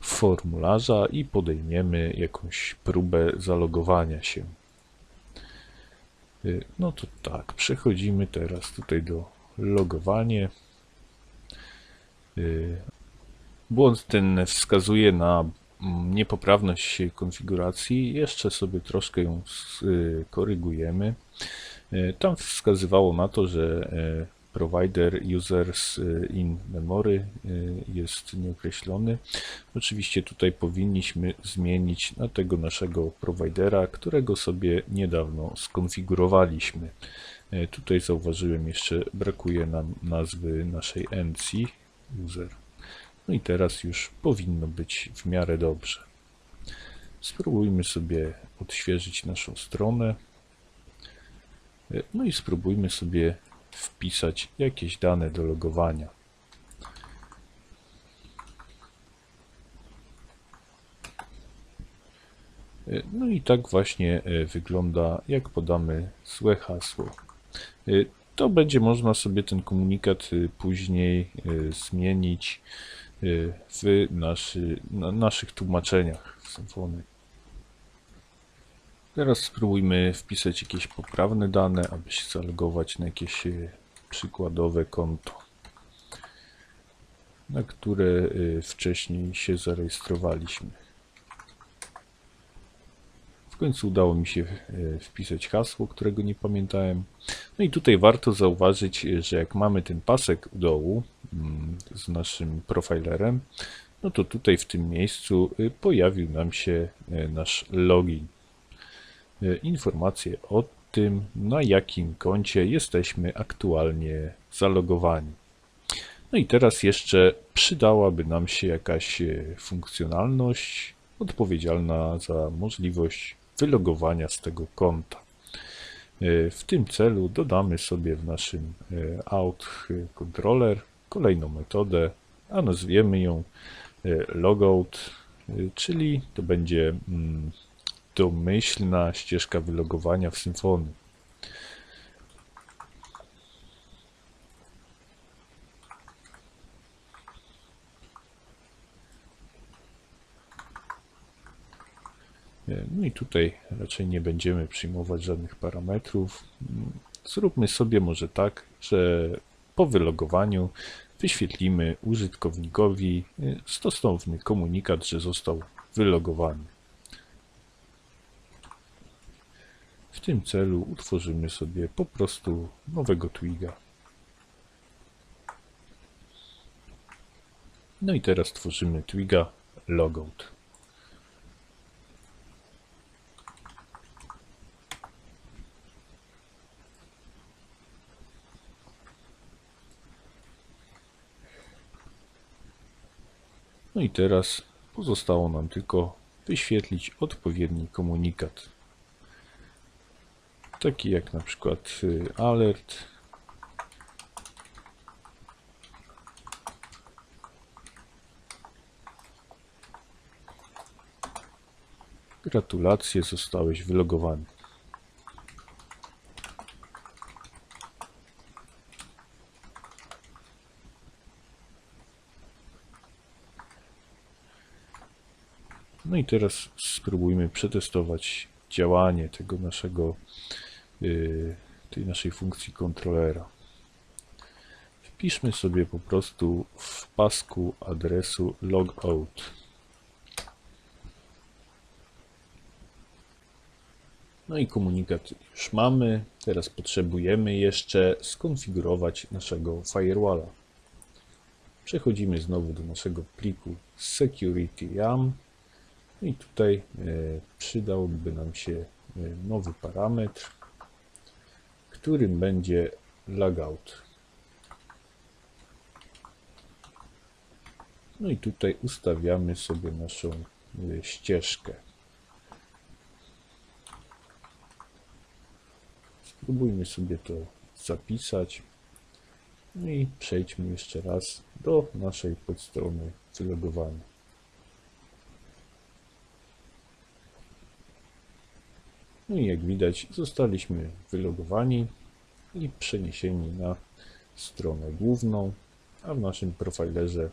formularza i podejmiemy jakąś próbę zalogowania się. Y, no to tak, przechodzimy teraz tutaj do logowania. Y, błąd ten wskazuje na mm, niepoprawność konfiguracji. Jeszcze sobie troszkę ją korygujemy. Y, tam wskazywało na to, że provider users y, in memory y, jest nieokreślony. Oczywiście tutaj powinniśmy zmienić na tego naszego providera, którego sobie niedawno skonfigurowaliśmy. Y, tutaj zauważyłem jeszcze brakuje nam nazwy naszej NC user. No i teraz już powinno być w miarę dobrze. Spróbujmy sobie odświeżyć naszą stronę. No i spróbujmy sobie wpisać jakieś dane do logowania. E, no i tak właśnie e, wygląda, jak podamy złe hasło. E, to będzie można sobie ten komunikat później zmienić w naszy, na naszych tłumaczeniach Symfony. Teraz spróbujmy wpisać jakieś poprawne dane, aby się zalogować na jakieś e, przykładowe konto, na które e, wcześniej się zarejestrowaliśmy. W końcu udało mi się e, wpisać hasło, którego nie pamiętałem. No i tutaj warto zauważyć, że jak mamy ten pasek u dołu mm, z naszym profilerem, no to tutaj w tym miejscu pojawił nam się nasz login. E, informacje o tym, na jakim koncie jesteśmy aktualnie zalogowani. No i teraz jeszcze przydałaby nam się jakaś e, funkcjonalność odpowiedzialna za możliwość wylogowania z tego konta. E, w tym celu dodamy sobie w naszym out controller kolejną metodę, a nazwiemy ją logout, czyli to będzie mm, domyślna ścieżka wylogowania w Symfony. No i tutaj raczej nie będziemy przyjmować żadnych parametrów. Mm, Zróbmy sobie może tak, że po wylogowaniu wyświetlimy użytkownikowi e, stosowny komunikat, że został wylogowany. W tym celu utworzymy sobie po prostu nowego twiga. No i teraz tworzymy twiga logout. No i teraz pozostało nam tylko wyświetlić odpowiedni komunikat. Taki jak na przykład y, alert. Gratulacje, zostałeś wylogowany. No i teraz spróbujmy przetestować działanie tego naszego, yy, tej naszej funkcji kontrolera. Wpiszmy sobie po prostu w pasku adresu logout. No i komunikat już mamy. Teraz potrzebujemy jeszcze skonfigurować naszego firewalla. Przechodzimy znowu do naszego pliku security.yam i tutaj e, przydałby nam się e, nowy parametr, którym będzie logout. No i tutaj ustawiamy sobie naszą e, ścieżkę. Spróbujmy sobie to zapisać. No i przejdźmy jeszcze raz do naszej podstrony wylogowania. No i jak widać, zostaliśmy wylogowani i przeniesieni na stronę główną, a w naszym profilerze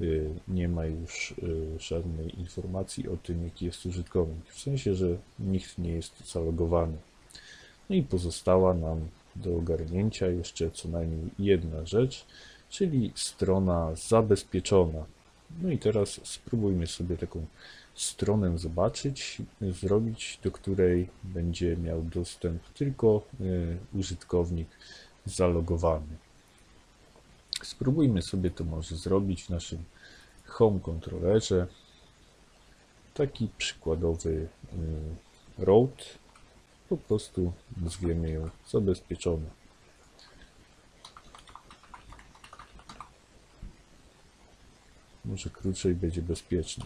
y, nie ma już y, żadnej informacji o tym, jaki jest użytkownik. W sensie, że nikt nie jest zalogowany. No i pozostała nam do ogarnięcia jeszcze co najmniej jedna rzecz, czyli strona zabezpieczona. No i teraz spróbujmy sobie taką stronę zobaczyć, zrobić, do której będzie miał dostęp tylko y, użytkownik zalogowany. Spróbujmy sobie to może zrobić w naszym home kontrolerze. Taki przykładowy y, route, po prostu nazwiemy ją zabezpieczona. Może krócej będzie bezpiecznie.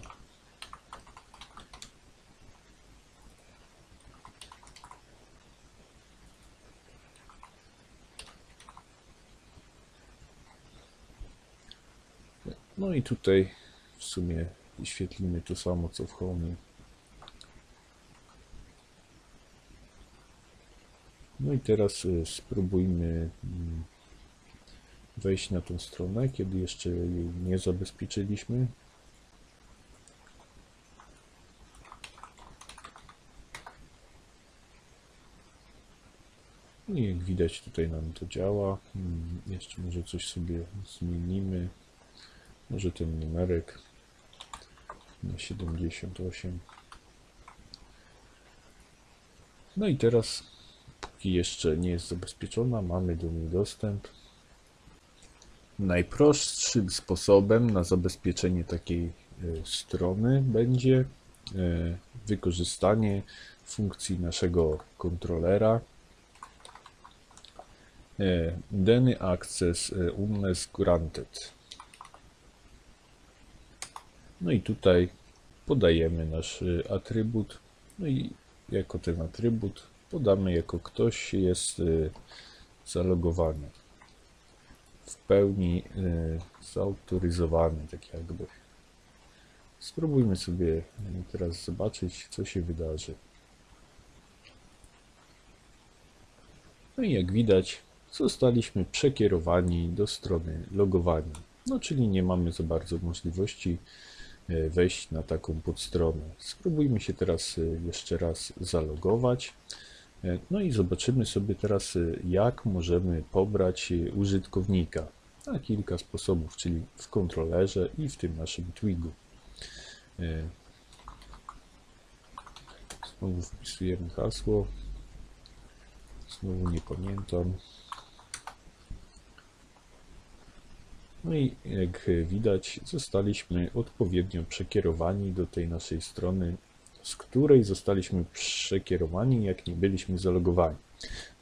No i tutaj w sumie wyświetlimy to samo co w Home. No i teraz y, spróbujmy mm, wejść na tą stronę, kiedy jeszcze jej nie zabezpieczyliśmy. I jak widać tutaj nam to działa. Mm, Jeszcze może coś sobie zmienimy. Może ten numerek na 78. No i teraz, póki jeszcze nie jest zabezpieczona, mamy do niej dostęp. Najprostszym sposobem na zabezpieczenie takiej e, strony będzie e, wykorzystanie funkcji naszego kontrolera e, Deny access unless granted. No i tutaj podajemy nasz y, atrybut. No i jako ten atrybut podamy jako ktoś jest y, zalogowany. W pełni y, zautoryzowany, tak jakby. Spróbujmy sobie teraz zobaczyć, co się wydarzy. No i jak widać, zostaliśmy przekierowani do strony logowania. No, czyli nie mamy za bardzo możliwości wejść na taką podstronę. Spróbujmy się teraz e, jeszcze raz zalogować. E, No i zobaczymy sobie teraz, e, jak możemy pobrać e, użytkownika. Na kilka sposobów, czyli w kontrolerze i w tym naszym twigu. E, Znowu wpisujemy hasło. Znowu nie pamiętam. No i jak widać, zostaliśmy odpowiednio przekierowani do tej naszej strony, z której zostaliśmy przekierowani, jak nie byliśmy zalogowani.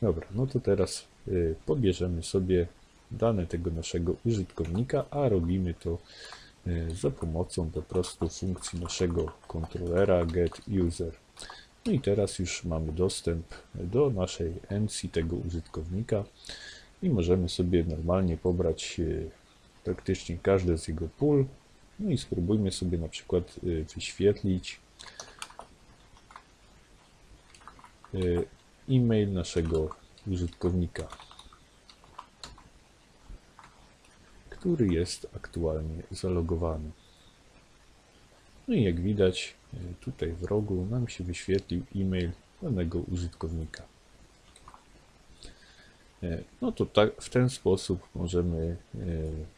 Dobra, no to teraz y, pobierzemy sobie dane tego naszego użytkownika, a robimy to y, za pomocą po prostu funkcji naszego kontrolera getUser. No i teraz już mamy dostęp do naszej NC tego użytkownika i możemy sobie normalnie pobrać y, praktycznie każde z jego pól. No i spróbujmy sobie na przykład y, wyświetlić y, e-mail naszego użytkownika, który jest aktualnie zalogowany. No i jak widać, y, tutaj w rogu nam się wyświetlił e-mail danego użytkownika. E, No to tak, w ten sposób możemy e,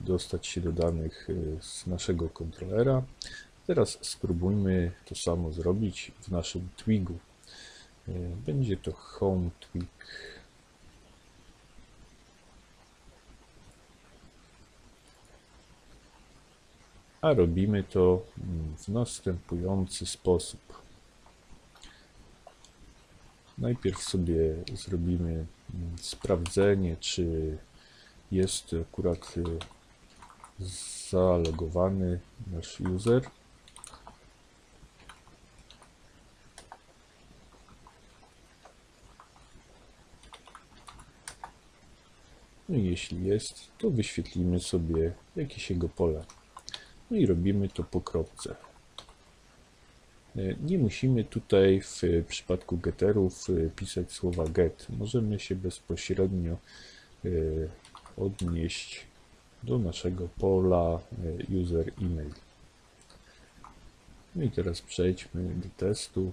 dostać się do danych e, z naszego kontrolera. Teraz spróbujmy to samo zrobić w naszym twigu. Będzie to home twig. A robimy to w następujący sposób. Najpierw sobie zrobimy mm, sprawdzenie, czy jest akurat y, zalogowany nasz user. No i jeśli jest, to wyświetlimy sobie jakieś jego pole. No i robimy to po kropce. E, Nie musimy tutaj w przypadku getterów e, pisać słowa get. Możemy się bezpośrednio e, odnieść do naszego pola user email. No i teraz przejdźmy do testu.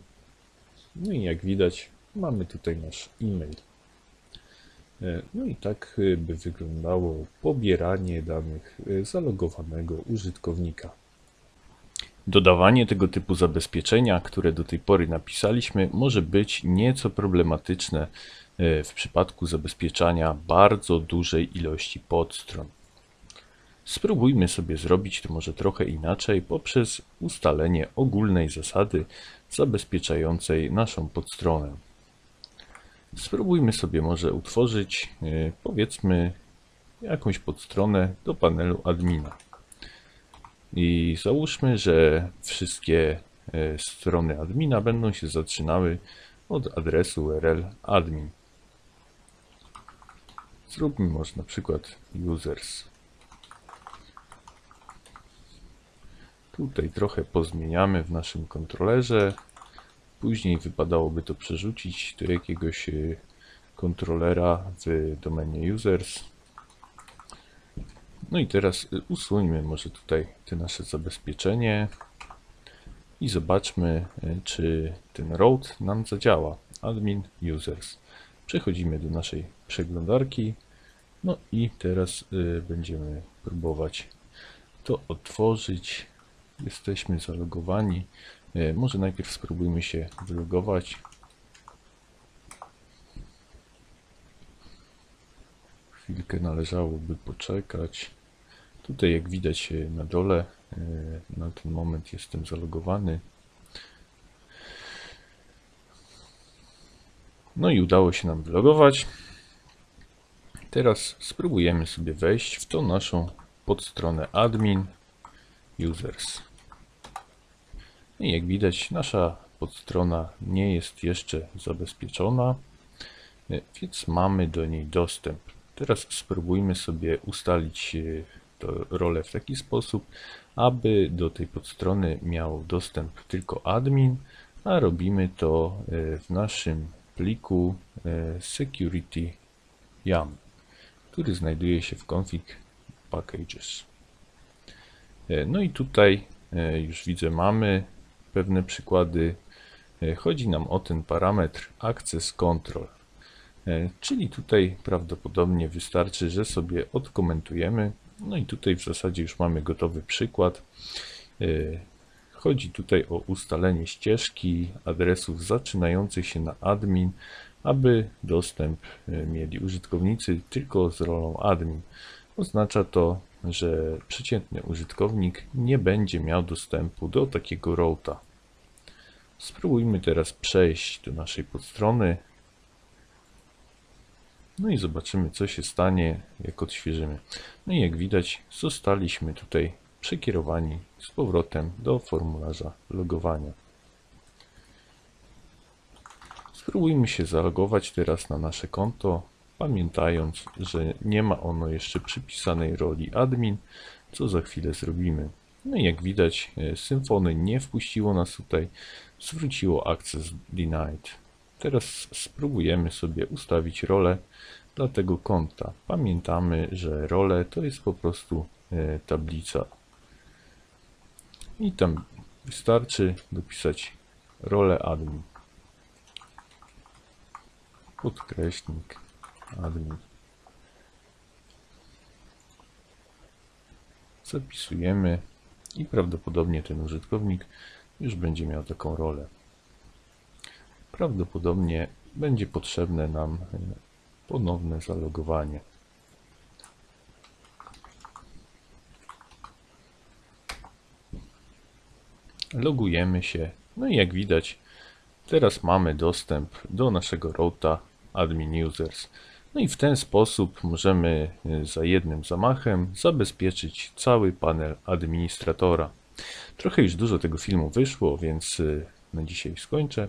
No i jak widać, mamy tutaj nasz e-mail. No i tak by wyglądało pobieranie danych zalogowanego użytkownika. Dodawanie tego typu zabezpieczenia, które do tej pory napisaliśmy, może być nieco problematyczne e, w przypadku zabezpieczania bardzo dużej ilości podstron. Spróbujmy sobie zrobić to może trochę inaczej poprzez ustalenie ogólnej zasady zabezpieczającej naszą podstronę. Spróbujmy sobie może utworzyć, e, powiedzmy, jakąś podstronę do panelu admina. I załóżmy, że wszystkie e, strony admina będą się zaczynały od adresu URL admin. Zróbmy może na przykład users. Tutaj trochę pozmieniamy w naszym kontrolerze. Później wypadałoby to przerzucić do jakiegoś e, kontrolera w domenie users. No i teraz y, usuńmy może tutaj te nasze zabezpieczenie i zobaczmy, y, czy ten route nam zadziała. Admin users. Przechodzimy do naszej przeglądarki. No i teraz y, będziemy próbować to otworzyć. Jesteśmy zalogowani. Może najpierw spróbujmy się wylogować. Chwilkę należałoby poczekać. Tutaj jak widać e, na dole, e, na ten moment jestem zalogowany. No i udało się nam wylogować. Teraz spróbujemy sobie wejść w tą naszą podstronę admin users. I jak widać nasza podstrona nie jest jeszcze zabezpieczona, e, więc mamy do niej dostęp. Teraz spróbujmy sobie ustalić rolę w taki sposób, aby do tej podstrony miał dostęp tylko admin, a robimy to e, w naszym pliku e, security yam, który znajduje się w config packages. E, No i tutaj już widzę mamy pewne przykłady. Chodzi nam o ten parametr Access Control. Czyli tutaj prawdopodobnie wystarczy, że sobie odkomentujemy. No i tutaj w zasadzie już mamy gotowy przykład. E, Chodzi tutaj o ustalenie ścieżki adresów zaczynających się na admin, aby dostęp e, mieli użytkownicy tylko z rolą admin. Oznacza to, że przeciętny użytkownik nie będzie miał dostępu do takiego rout'a. Spróbujmy teraz przejść do naszej podstrony. No i zobaczymy, co się stanie, jak odświeżymy. No i jak widać, zostaliśmy tutaj przekierowani z powrotem do formularza logowania. Spróbujmy się zalogować teraz na nasze konto, pamiętając, że nie ma ono jeszcze przypisanej roli admin, co za chwilę zrobimy. No i jak widać, e, Symfony nie wpuściło nas tutaj, zwróciło access denied. Teraz spróbujemy sobie ustawić rolę dla tego konta. Pamiętamy, że role to jest po prostu e, tablica. I tam wystarczy dopisać rolę admin. Podkreśnik admin. Zapisujemy i prawdopodobnie ten użytkownik już będzie miał taką rolę. Prawdopodobnie będzie potrzebne nam e, ponowne zalogowanie. Logujemy się. No i jak widać, teraz mamy dostęp do naszego rout'a admin users. No i w ten sposób możemy y, za jednym zamachem zabezpieczyć cały panel administratora. Trochę już dużo tego filmu wyszło, więc y, na dzisiaj skończę.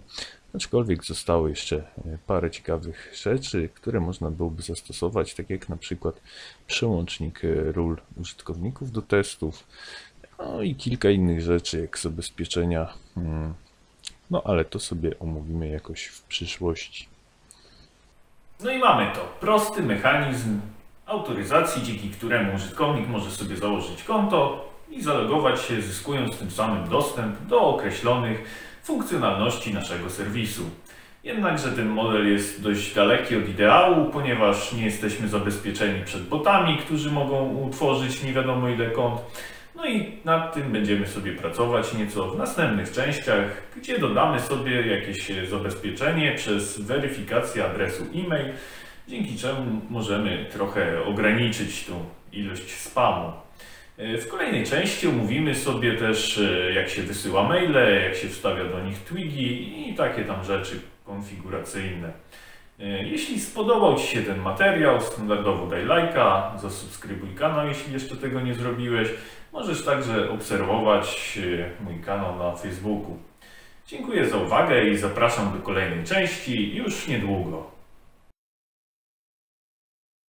Aczkolwiek zostało jeszcze y, parę ciekawych rzeczy, które można byłoby zastosować, tak jak na przykład przełącznik ról użytkowników do testów, no i kilka innych rzeczy, jak zabezpieczenia. mm, No ale to sobie omówimy jakoś w przyszłości. No i mamy to. Prosty mechanizm autoryzacji, dzięki któremu użytkownik może sobie założyć konto i zalogować się, zyskując tym samym dostęp do określonych funkcjonalności naszego serwisu. Jednakże ten model jest dość daleki od ideału, ponieważ nie jesteśmy zabezpieczeni przed botami, którzy mogą utworzyć nie wiadomo ile kont. No i nad tym będziemy sobie pracować nieco w następnych częściach, gdzie dodamy sobie jakieś zabezpieczenie przez weryfikację adresu e-mail, dzięki czemu możemy trochę ograniczyć tą ilość spamu. E, W kolejnej części omówimy sobie też, e, jak się wysyła maile, jak się wstawia do nich twigi i takie tam rzeczy konfiguracyjne. E, Jeśli spodobał Ci się ten materiał, standardowo daj lajka, zasubskrybuj kanał, jeśli jeszcze tego nie zrobiłeś. Możesz także obserwować mój kanał na Facebooku. Dziękuję za uwagę i zapraszam do kolejnej części już niedługo.